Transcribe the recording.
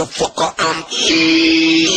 motherfucker, I'm here.